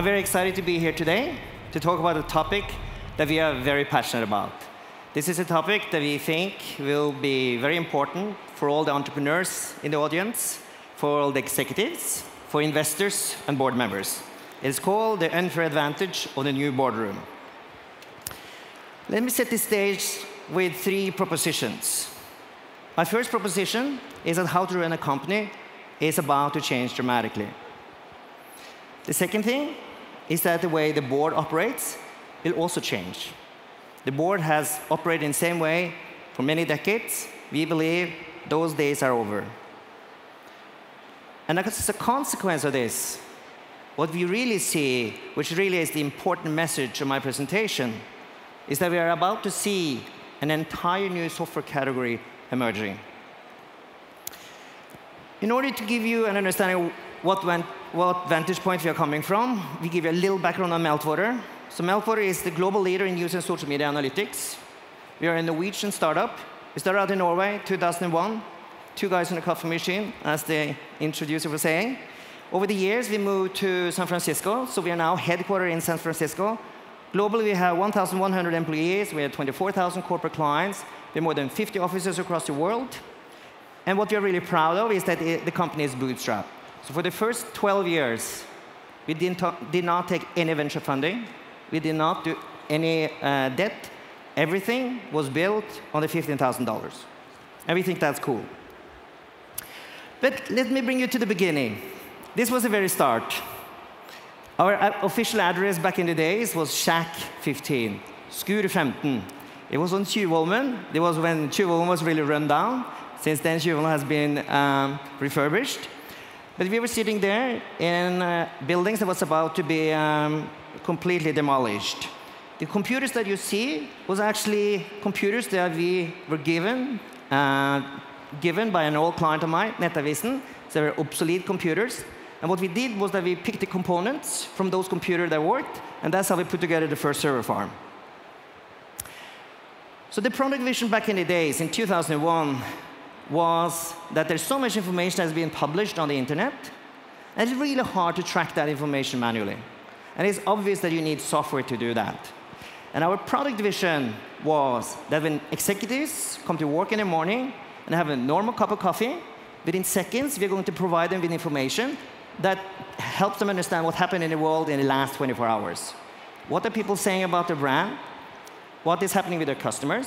I'm very excited to be here today to talk about a topic that we are very passionate about. This is a topic that we think will be very important for all the entrepreneurs in the audience, for all the executives, for investors and board members. It's called the unfair advantage of the new boardroom. Let me set the stage with three propositions. My first proposition is that how to run a company is about to change dramatically. The second thing is that the way the board operates will also change. The board has operated in the same way for many decades. We believe those days are over. And as a consequence of this, what we really see, which really is the important message of my presentation, is that we are about to see an entire new software category emerging. In order to give you an understanding what, went, what vantage point we are coming from, we give you a little background on Meltwater. So Meltwater is the global leader in using social media analytics. We are a Norwegian startup. We started out in Norway 2001, two guys in a coffee machine, as the introducer was saying. Over the years, we moved to San Francisco, so we are now headquartered in San Francisco. Globally, we have 1,100 employees. We have 24,000 corporate clients. We have more than 50 offices across the world. And what we are really proud of is that the company is bootstrapped. So for the first 12 years, we didn't did not take any venture funding. We did not do any uh, debt. Everything was built on the $15,000. And we think that's cool. But let me bring you to the beginning. This was the very start. Our uh, official address back in the days was Shack 15, Skur 15. It was on Tjuvholmen. It was when Tjuvholmen was really run down. Since then, Tjuvholmen has been um, refurbished. But we were sitting there in uh, buildings that was about to be um, completely demolished. The computers that you see was actually computers that we were given, uh, given by an old client of mine, Nettavisen. They were obsolete computers. And what we did was that we picked the components from those computers that worked, and that's how we put together the first server farm. So the product vision back in the days, in 2001, was that there's so much information that's being published on the internet, and it's really hard to track that information manually. And it's obvious that you need software to do that. And our product vision was that when executives come to work in the morning and have a normal cup of coffee, within seconds, we're going to provide them with information that helps them understand what happened in the world in the last 24 hours. What are people saying about their brand? What is happening with their customers?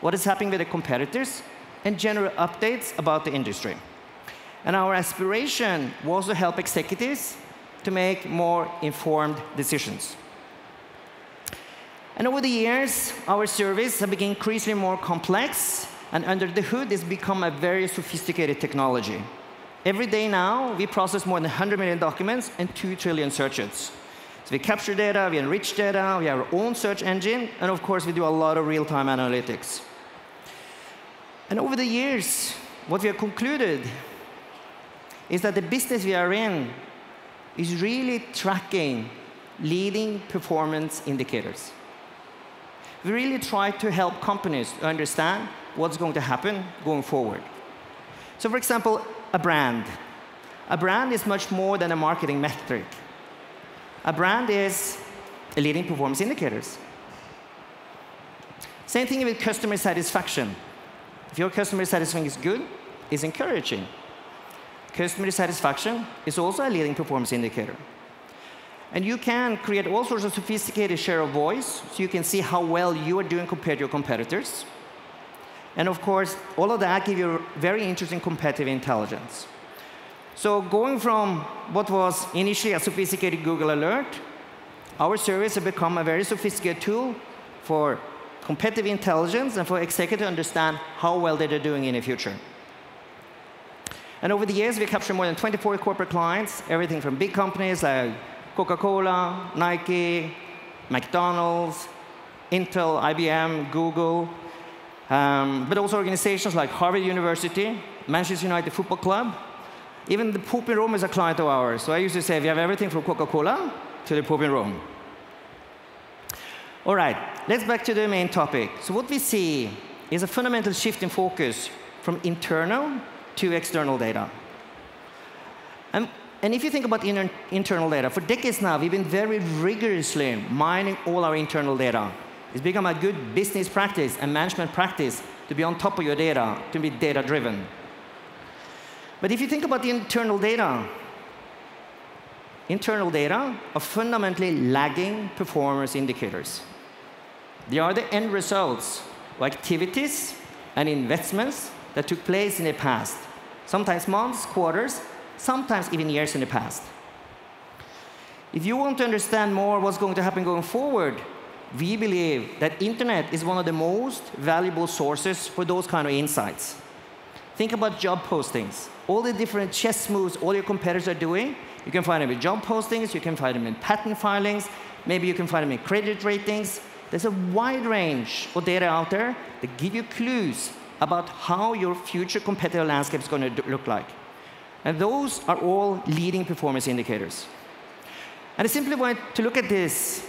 What is happening with their competitors? And general updates about the industry. And our aspiration was to help executives to make more informed decisions. And over the years, our service has become increasingly more complex, and under the hood, it's become a very sophisticated technology. Every day now, we process more than 100 million documents and 2 trillion searches. So we capture data, we enrich data, we have our own search engine, and of course, we do a lot of real-time analytics. And over the years, what we have concluded is that the business we are in is really tracking leading performance indicators. We really try to help companies understand what's going to happen going forward. So, for example, a brand. A brand is much more than a marketing metric. A brand is a leading performance indicators. Same thing with customer satisfaction. If your customer satisfaction is good, it's encouraging. Customer satisfaction is also a leading performance indicator. And you can create all sorts of sophisticated share of voice, so you can see how well you are doing compared to your competitors. And of course, all of that give you very interesting competitive intelligence. So going from what was initially a sophisticated Google alert, our service has become a very sophisticated tool for competitive intelligence and for executives to understand how well they're doing in the future. And over the years, we captured more than 24 corporate clients, everything from big companies like Coca-Cola, Nike, McDonald's, Intel, IBM, Google, um, but also organizations like Harvard University, Manchester United Football Club. Even the Pope in Rome is a client of ours. So I used to say we have everything from Coca-Cola to the Pope in Rome. All right, let's back to the main topic. So what we see is a fundamental shift in focus from internal to external data. And and if you think about inter internal data, for decades now, we've been very rigorously mining all our internal data. It's become a good business practice and management practice to be on top of your data, to be data driven. But if you think about the internal data, internal data are fundamentally lagging performance indicators. They are the end results of activities and investments that took place in the past, sometimes months, quarters, sometimes even years in the past. If you want to understand more what's going to happen going forward, we believe that internet is one of the most valuable sources for those kind of insights. Think about job postings. All the different chess moves all your competitors are doing, you can find them in job postings, you can find them in patent filings, maybe you can find them in credit ratings. There's a wide range of data out there that give you clues about how your future competitive landscape is going to look like. And those are all leading performance indicators. And a simple way to look at this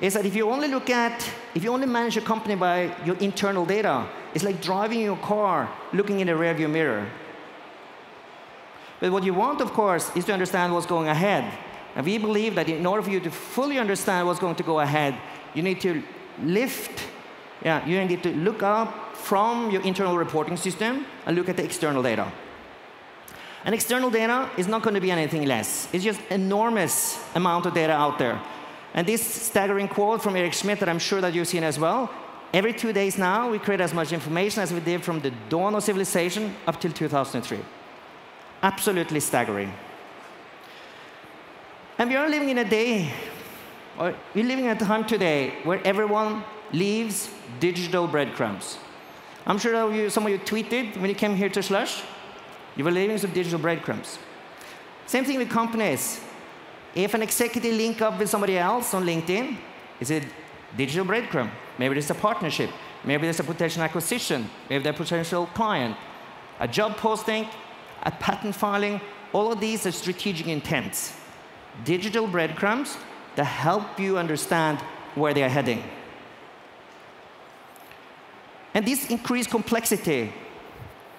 is that if you only look at, if you only manage a company by your internal data, it's like driving your car looking in the rearview mirror. But what you want, of course, is to understand what's going ahead. And we believe that in order for you to fully understand what's going to go ahead, you need to lift, yeah, you need to look up from your internal reporting system and look at the external data. And external data is not going to be anything less. It's just enormous amount of data out there. And this staggering quote from Eric Schmidt that I'm sure that you've seen as well, every two days now, we create as much information as we did from the dawn of civilization up till 2003. Absolutely staggering. And we are living in a day, we're living in a time today where everyone leaves digital breadcrumbs. I'm sure you, some of you tweeted when you came here to Slush, you were leaving some digital breadcrumbs. Same thing with companies. If an executive link up with somebody else on LinkedIn, is it digital breadcrumb? Maybe there's a partnership. Maybe there's a potential acquisition. Maybe there's a potential client. A job posting, a patent filing, all of these are strategic intents. Digital breadcrumbs that help you understand where they are heading. And this increased complexity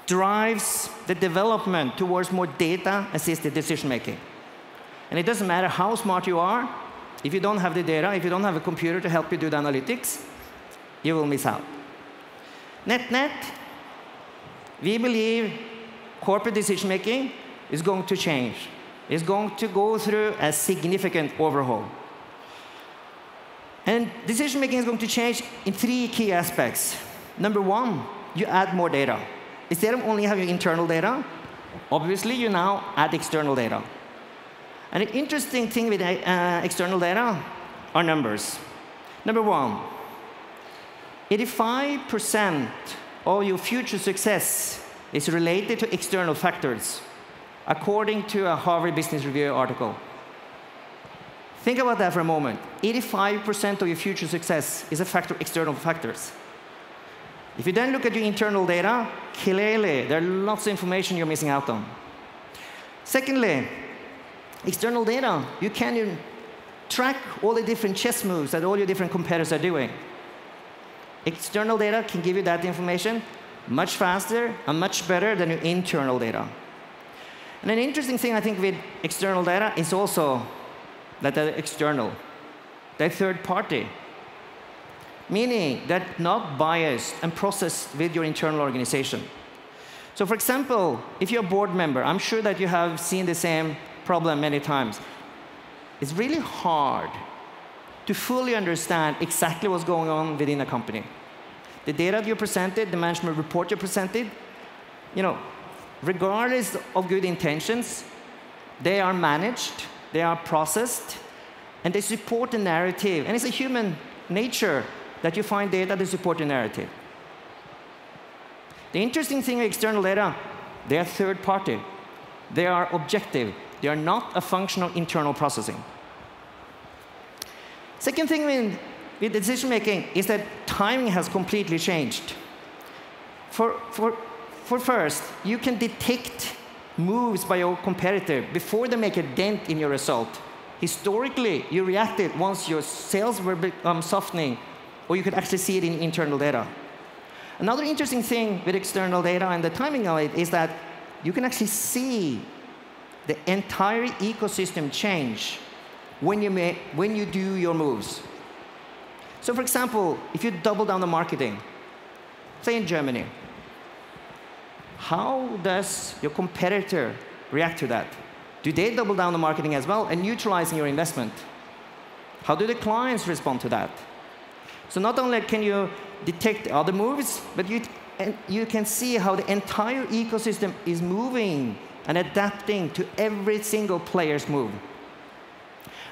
drives the development towards more data-assisted decision-making. And it doesn't matter how smart you are, if you don't have the data, if you don't have a computer to help you do the analytics, you will miss out. Net-net, we believe corporate decision-making is going to change. It's going to go through a significant overhaul. And decision-making is going to change in three key aspects. Number one, you add more data. Instead of only having internal data, obviously you now add external data. And an interesting thing with uh, external data are numbers. Number one, 85% of your future success is related to external factors, according to a Harvard Business Review article. Think about that for a moment. 85% of your future success is a factor external factors. If you then look at your internal data, clearly there are lots of information you're missing out on. Secondly, external data, you can track all the different chess moves that all your different competitors are doing. External data can give you that information much faster and much better than your internal data. And an interesting thing I think with external data is also that they're external. They're third party meaning that not biased and processed with your internal organization. So for example, if you're a board member, I'm sure that you have seen the same problem many times. It's really hard to fully understand exactly what's going on within a company. The data you presented, the management report you presented, you know, regardless of good intentions, they are managed, they are processed, and they support the narrative. And it's a human nature that you find data to support your narrative. The interesting thing with external data, they are third party. They are objective. They are not a function of internal processing. Second thing with, with decision making is that timing has completely changed. For, for, for first, you can detect moves by your competitor before they make a dent in your result. Historically, you reacted once your sales were um, softening or you could actually see it in internal data. Another interesting thing with external data and the timing of it is that you can actually see the entire ecosystem change when you, when you do your moves. So for example, if you double down on marketing, say in Germany, how does your competitor react to that? Do they double down on marketing as well and neutralizing your investment? How do the clients respond to that? So not only can you detect other moves, but you, you can see how the entire ecosystem is moving and adapting to every single player's move.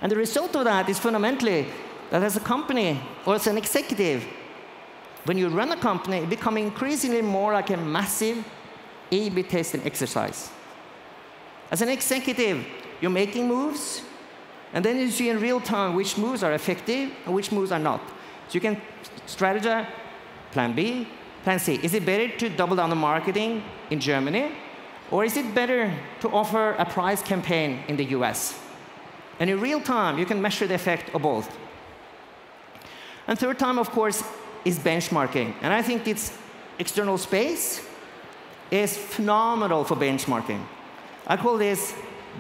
And the result of that is fundamentally that as a company or as an executive, when you run a company, it becomes increasingly more like a massive A-B testing exercise. As an executive, you're making moves, and then you see in real time which moves are effective and which moves are not. So you can strategize plan B, plan C. Is it better to double down on marketing in Germany? Or is it better to offer a price campaign in the US? And in real time, you can measure the effect of both. And third time, of course, is benchmarking. And I think it's external space is phenomenal for benchmarking. I call this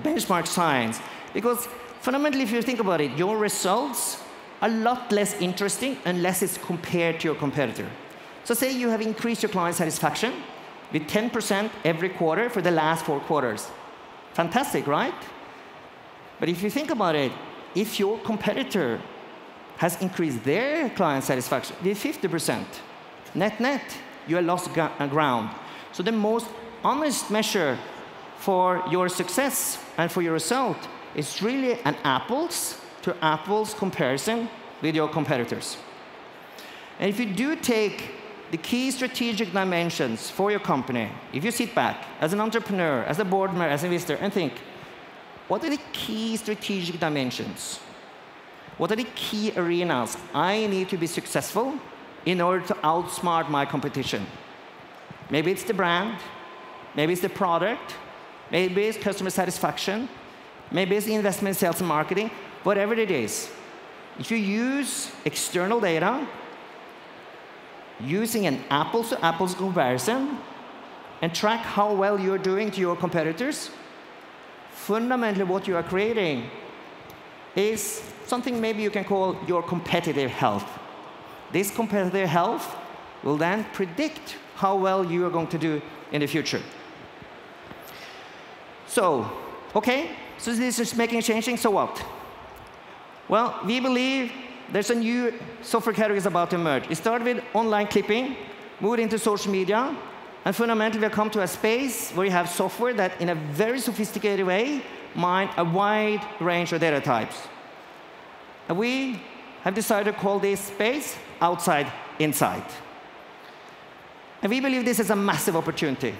benchmark science because fundamentally, if you think about it, your results are a lot less interesting unless it's compared to your competitor. So say you have increased your client satisfaction with 10% every quarter for the last four quarters. Fantastic, right? But if you think about it, if your competitor has increased their client satisfaction with 50%, net net, you have lost ground. So the most honest measure for your success and for your result is really an apples to apples comparison with your competitors. And if you do take the key strategic dimensions for your company, if you sit back as an entrepreneur, as a board member, as an investor, and think, what are the key strategic dimensions? What are the key arenas I need to be successful in order to outsmart my competition? Maybe it's the brand, maybe it's the product, maybe it's customer satisfaction, maybe it's investment in sales and marketing, whatever it is. If you use external data, using an apples to apples comparison, and track how well you're doing to your competitors, fundamentally what you are creating is something maybe you can call your competitive health. This competitive health will then predict how well you are going to do in the future. So, okay, so this is making changing, so what? Well, we believe there's a new software category is about to emerge. It started with online clipping, moved into social media, and fundamentally, we come to a space where you have software that, in a very sophisticated way, mine a wide range of data types. And we have decided to call this space outside insight. And we believe this is a massive opportunity.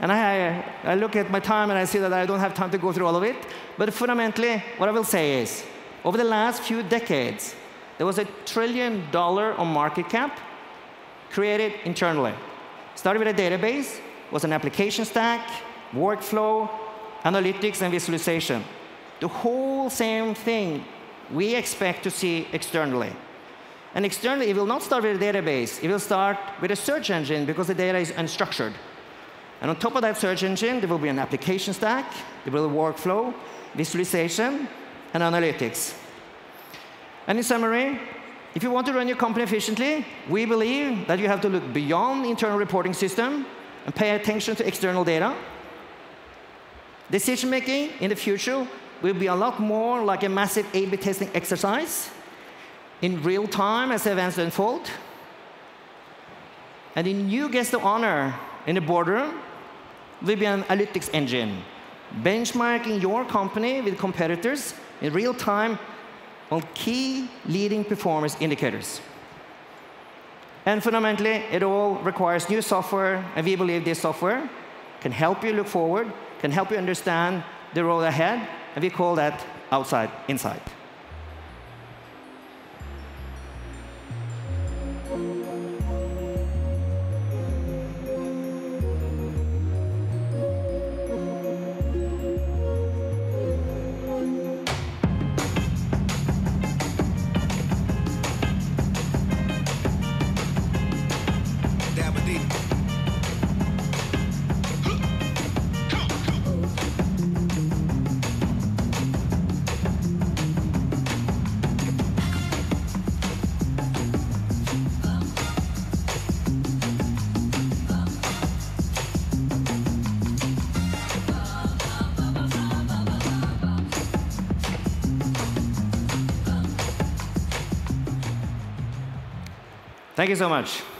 And I, I look at my time and I see that I don't have time to go through all of it. But fundamentally, what I will say is, over the last few decades, there was a trillion dollar on market cap created internally. Started with a database, was an application stack, workflow, analytics, and visualization. The whole same thing we expect to see externally. And externally, it will not start with a database. It will start with a search engine because the data is unstructured. And on top of that search engine, there will be an application stack, there will be workflow, visualization, and analytics. And in summary, if you want to run your company efficiently, we believe that you have to look beyond the internal reporting system and pay attention to external data. Decision making in the future will be a lot more like a massive A-B testing exercise in real time as events unfold. And the new guest of honor in the boardroom will be an analytics engine, benchmarking your company with competitors in real time on key leading performance indicators. And fundamentally, it all requires new software, and we believe this software can help you look forward, can help you understand the road ahead, and we call that outside insight. Thank you so much.